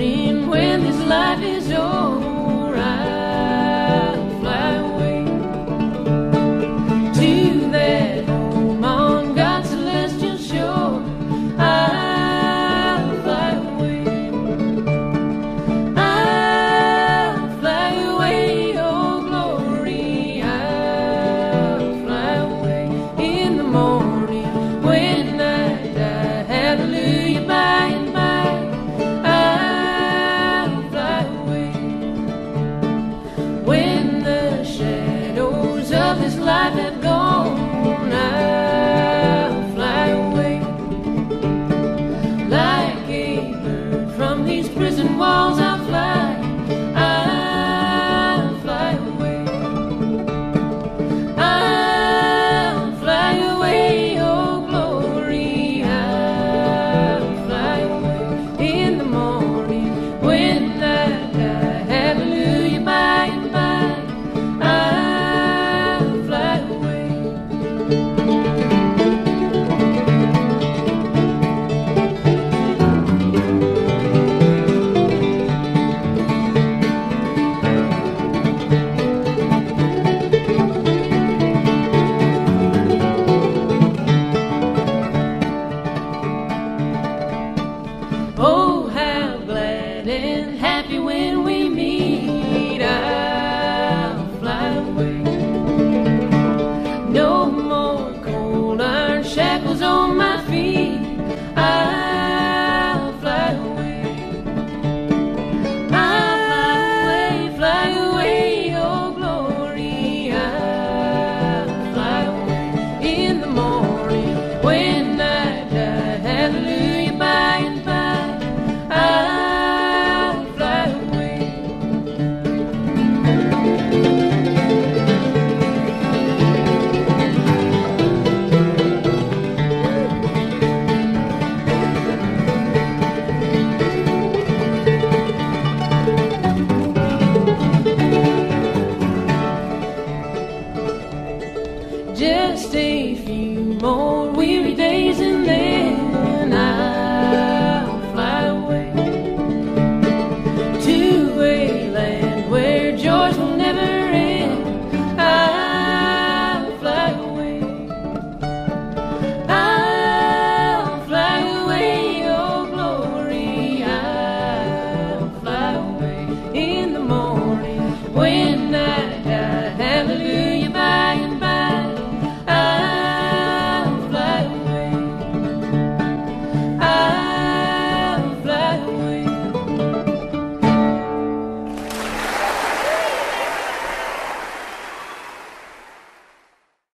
morning when this life is over. I'll fly away like a bird from these prison walls. and happy when we just a few more weary days and then I'll fly away to a land where joys will never end. I'll fly away. I'll fly away, oh glory. I'll fly away in the morning when.